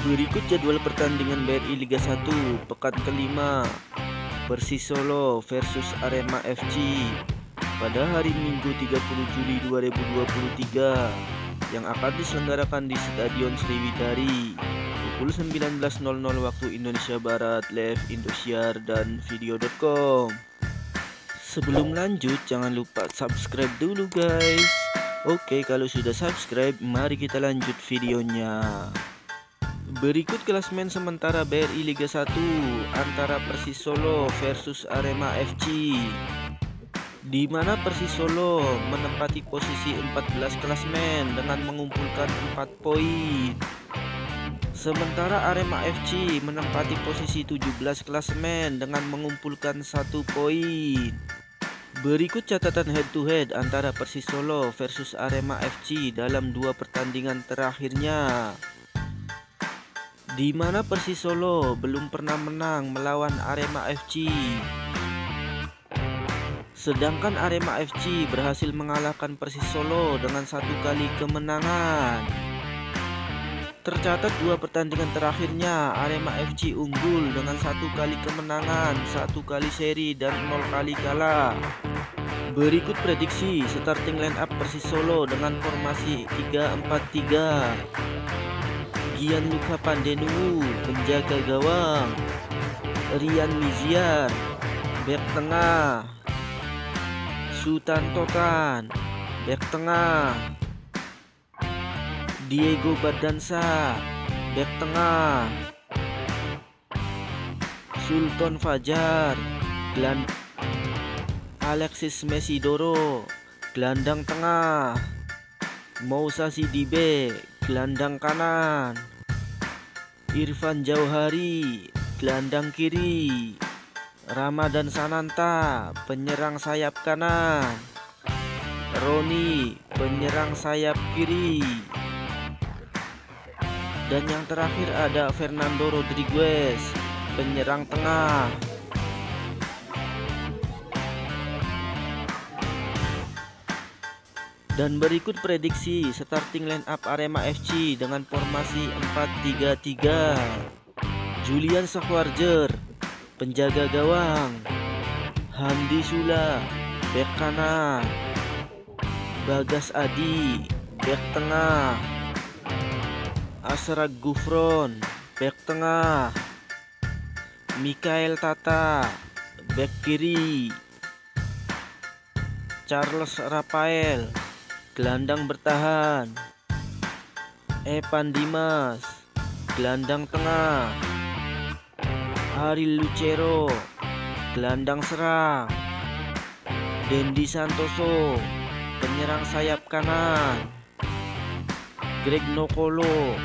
Berikut jadwal pertandingan BRI Liga 1 pekan kelima. Persis Solo versus Arema FC pada hari Minggu 30 Juli 2023 yang akan diselenggarakan di Stadion Sriwidari pukul 19.00 waktu Indonesia Barat live Indosiar dan video.com Sebelum lanjut jangan lupa subscribe dulu guys. Oke kalau sudah subscribe mari kita lanjut videonya Berikut klasmen sementara BRI Liga 1 antara Persis Solo versus Arema FC di mana Persis Solo menempati posisi 14 klasmen dengan mengumpulkan 4 poin. Sementara Arema FC menempati posisi 17 klasmen dengan mengumpulkan 1 poin. Berikut catatan head to head antara Persis Solo versus Arema FC dalam dua pertandingan terakhirnya di mana Persis Solo belum pernah menang melawan Arema FC. Sedangkan Arema FC berhasil mengalahkan Persis Solo dengan satu kali kemenangan. Tercatat dua pertandingan terakhirnya Arema FC unggul dengan satu kali kemenangan, satu kali seri dan nol kali kalah. Berikut prediksi starting line up Persis Solo dengan formasi 3-4-3. Gianluca Pandenu penjaga gawang. Rian Miziar back tengah. Sultan Totan back tengah. Diego Badansa back tengah. Sultan Fajar geland Alexis Mesidoro gelandang tengah. Mousa Sidibe gelandang kanan. Irfan Jauhari gelandang kiri. Ramadan Sananta penyerang sayap kanan. Roni penyerang sayap kiri. Dan yang terakhir ada Fernando Rodriguez penyerang tengah Dan berikut prediksi starting line up Arema FC dengan formasi 4-3-3. Julian Safwarjer, penjaga gawang. Hamdi Sula, bek kanan. Bagas Adi, bek tengah. Asrag Gufron, bek tengah. Mikael Tata, bek kiri. Charles Rafael, gelandang bertahan. Evan Dimas gelandang tengah. Ariel Lucero gelandang serang. Dendi Santoso penyerang sayap kanan. Greg Nokolo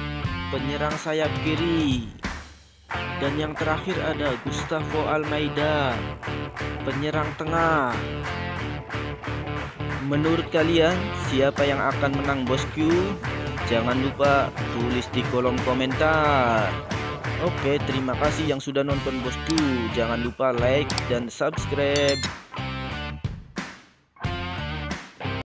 penyerang sayap kiri. Dan yang terakhir ada Gustavo Almeida penyerang tengah Menurut kalian siapa yang akan menang bosku? Jangan lupa tulis di kolom komentar. Oke, terima kasih yang sudah nonton bosku. Jangan lupa like dan subscribe.